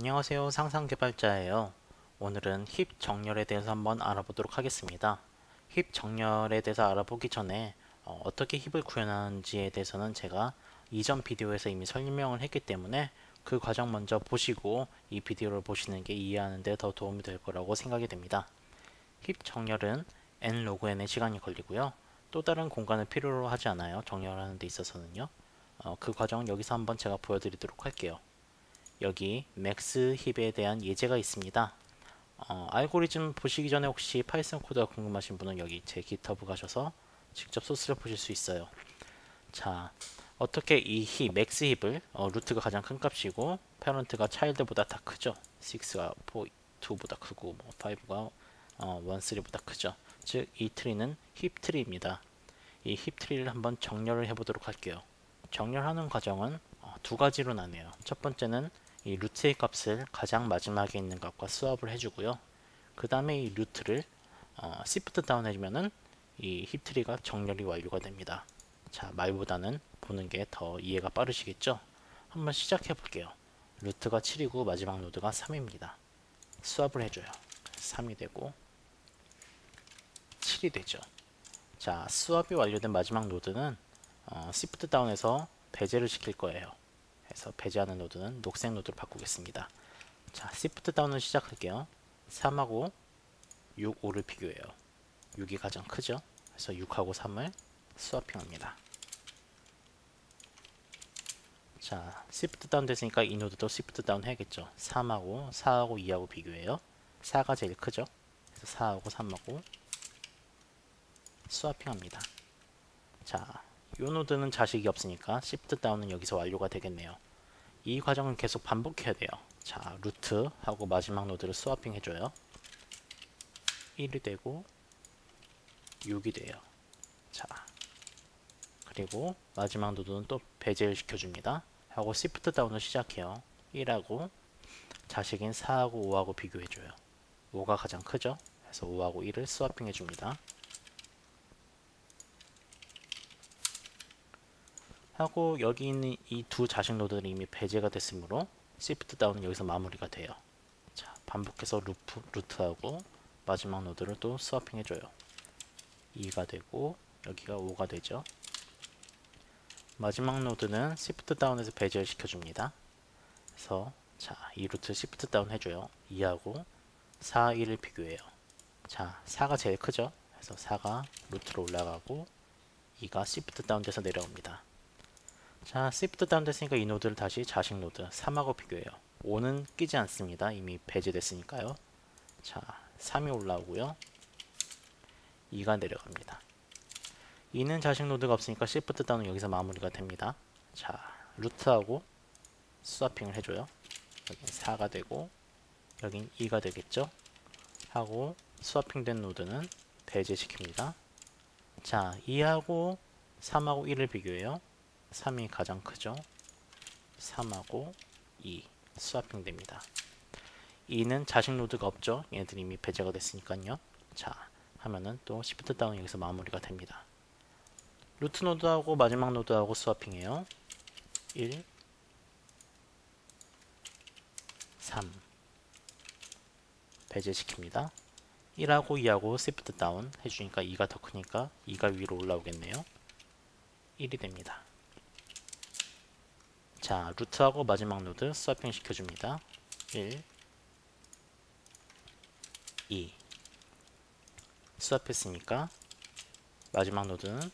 안녕하세요. 상상개발자예요. 오늘은 힙 정렬에 대해서 한번 알아보도록 하겠습니다. 힙 정렬에 대해서 알아보기 전에 어, 떻게 힙을 구현하는지에 대해서는 제가 이전 비디오에서 이미 설명을 했기 때문에 그 과정 먼저 보시고 이 비디오를 보시는 게 이해하는 데 더 도움이 될 거라고 생각이 됩니다. 힙 정렬은 n 로그 n의 시간이 걸리고요. 또 다른 공간을 필요로 하지 않아요. 정렬하는 데 있어서는요. 어, 그 과정 여기서 한번 제가 보여드리도록 할게요 여기 max heap에 대한 예제가 있습니다. 어, 알고리즘 보시기 전에 혹시 파이썬 코드가 궁금하신 분은 여기 제 GitHub 가셔서 직접 소스를 보실 수 있어요. 자, 어떻게 이 heap, max heap을 어, root가 가장 큰 값이고 parent가 child보다 다 크죠. 6가 4, 2보다 크고 뭐 5가 어, 1, 3보다 크죠. 즉 이 트리는 heap tree입니다. 이 heap tree를 한번 정렬을 해보도록 할게요. 정렬하는 과정은 어, 두 가지로 나뉘어요. 첫 번째는 이 root의 값을 가장 마지막에 있는 값과 swap을 해주고요. 그 다음에 이 root를 어, sift down 해주면은 이 heap tree가 정렬이 완료가 됩니다. 자 말보다는 보는 게 더 이해가 빠르시겠죠? 한번 시작해 볼게요. root가 7이고 마지막 노드가 3입니다. swap을 해줘요. 3이 되고 7이 되죠. 자 swap이 완료된 마지막 노드는 어, sift down해서 배제를 시킬 거예요. 그래서 배제하는 노드는 녹색 노드로 바꾸겠습니다. 자, sift down을 시작할게요. 3하고 6, 5를 비교해요. 6이 가장 크죠? 그래서 6하고 3을 swapping합니다. 자, sift down 됐으니까 이 노드도 sift down 해야겠죠. 3하고 4하고 2하고 비교해요. 4가 제일 크죠? 그래서 4하고 3하고 swapping합니다. 자, 이 노드는 자식이 없으니까 sift down은 여기서 완료가 되겠네요. 이 과정은 계속 반복해야 돼요. 자, root 하고 마지막 노드를 swapping 해줘요. 1이 되고 6이 돼요. 자, 그리고 마지막 노드는 또 배제를 시켜줍니다. 하고 sift down을 시작해요. 1하고 자식인 4하고 5하고 비교해줘요. 5가 가장 크죠? 그래서 5하고 1을 swapping 해줍니다. 하고 여기 있는 이 두 자식 노드는 이미 배제가 됐으므로 sift down은 여기서 마무리가 돼요. 자, 반복해서 루프, root하고 마지막 노드를 또 swapping 해줘요. 2가 되고 여기가 5가 되죠. 마지막 노드는 shift down에서 배제를 시켜줍니다. 그래서 자, 이 루트 shift down 해줘요. 2하고 4, 1을 비교해요. 자, 4가 제일 크죠? 그래서 4가 루트로 올라가고 2가 shift down 돼서 내려옵니다. 자, shift down 됐으니까 이 노드를 다시 자식 노드 3하고 비교해요. 5는 끼지 않습니다. 이미 배제됐으니까요. 자, 3이 올라오고요. 2가 내려갑니다. 2는 자식 노드가 없으니까 shift down은 여기서 마무리가 됩니다. 자, 루트하고 swapping을 해줘요. 여긴 4가 되고 여긴 2가 되겠죠? 하고 swapping된 노드는 배제시킵니다. 자, 2하고 3하고 1을 비교해요. 3이 가장 크죠. 3하고 2 swapping 됩니다. 2는 자식 노드가 없죠. 얘들이 이미 배제가 됐으니까요. 자 하면은 또 shift down 여기서 마무리가 됩니다. 루트 노드하고 마지막 노드하고 swapping해요. 1 3 배제시킵니다. 1하고 2하고 shift down 해주니까 2가 더 크니까 2가 위로 올라오겠네요. 1이 됩니다. 자, 루트하고 마지막 노드 swapping 시켜줍니다. 1, 2 swap했으니까 마지막 노드는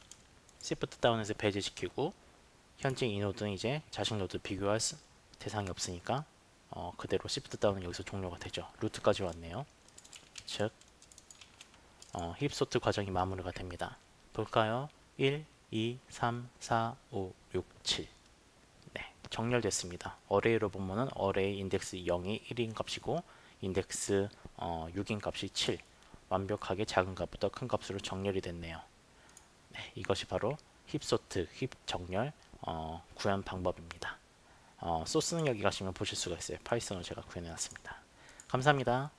shift down에서 배제시키고 현재 이 노드는 이제 자식 노드 비교할 수, 대상이 없으니까 어, 그대로 shift down은 여기서 종료가 되죠. 루트까지 왔네요. 즉 어, heap sort 과정이 마무리가 됩니다. 볼까요? 1, 2, 3, 4, 5, 6, 7 정렬됐습니다. array로 보면은 array 인덱스 0이 1인 값이고 인덱스 어, 6인 값이 7 완벽하게 작은 값부터 큰 값으로 정렬이 됐네요. 네, 이것이 바로 heap sort, heap 정렬 어, 구현 방법입니다. 어, 소스는 여기 가시면 보실 수가 있어요. Python으로 제가 구현해 놨습니다. 감사합니다.